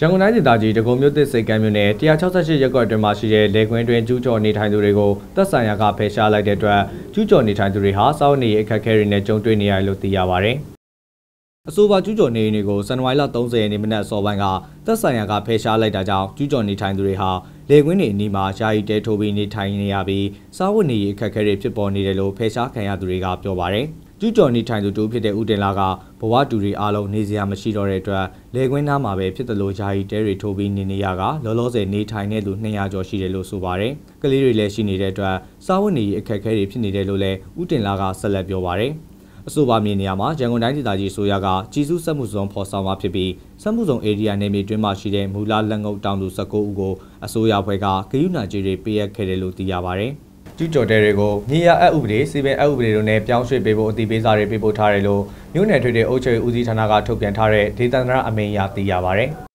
ရန်ကုန်တိုင်းဒေသကြီးဒဂုံမြို့သစ်စိတ်ကမ်းမြို့နယ်168ရပ်ကွက်အတွင်းမှာရှိတဲ့လေကွင်းတွင်ကျူးကျော်နေထိုင်သူတွေကိုသက်ဆိုင်ရာကဖယ်ရှားလိုက်တဲ့အတွက်ကျူးကျော်နေထိုင်သူတွေဟာစောင့်နေအခက်အခဲတွေနဲ့ကြုံတွေ့နေရတယ်လို့သိရပါဗျ။အဆိုပါကျူးကျော်နေအိမ်တွေကိုဇန်နဝါရီလ30ရက်နေ့မနက်အစောပိုင်းကသက်ဆိုင်ရာကဖယ်ရှားလိုက်တာကြောင့်ကျူးကျော်နေထိုင်သူတွေဟာလေကွင်းတွေအနီးမှာယာယီတဲထိုးပြီးနေထိုင်နေရပြီးစားဝတ်နေရေးအခက်အခဲတွေဖြစ်ပေါ်နေတယ်လို့ဖယ်ရှားခံရသူတွေကပြောပါဗျ။ ကျူးကျော်နေထိုင်သူတူဖြစ်တဲ့ဦးတင်လာကဘဝတူတွေအားလုံးနေစရာမရှိတော့တဲ့အတွက်လေကွင်းသားမှာပဲဖြစ်တယ်လို့ယာယီတဲတွေထိုးပြီးနေနေရကလောလောဆယ်နေထိုင်နေသူ200ကျော်ရှိတယ်လို့ဆိုပါတယ်။ကလေးတွေလည်းရှိနေတဲ့အတွက်စားဝတ်နေရေးအခက်အခဲတွေဖြစ်နေတယ်လို့လည်းဦးတင်လာကဆက်လက်ပြောပါတယ်။အဆိုပါမြေနေရာမှာရန်ကုန်တိုင်းဒေသကြီးဆိုရကကြီးစုဆက်မှုစုံဖော်ဆောင်မှာဖြစ်ပြီးဆက်မှုစုံဧရိယာနယ်မြေတွင်းမှာရှိတဲ့မူလာလက်ငုပ်တောင်သူ19ဦးကိုအစိုးရဖွဲ့ကဂရုဏာကြီးတွေပေးအပ်ခဲ့တယ်လို့သိရပါဗျ။ ကျူးကျော်တဲတွေကိုမြေယာအပ်ဥပဒေစီပင်အပ်ဥပဒေတို့နဲ့ပြောင်းရွှေ့ပေးဖို့အတိပေးစာတွေပေးပို့ထားတယ်လို့မြို့နယ်ထွေထွေအုပ်ချုပ်ရေးဦးစီးဌာနကထုတ်ပြန်ထားတဲ့ဒေသန္တရအမိန့်အရသိရပါဗျ။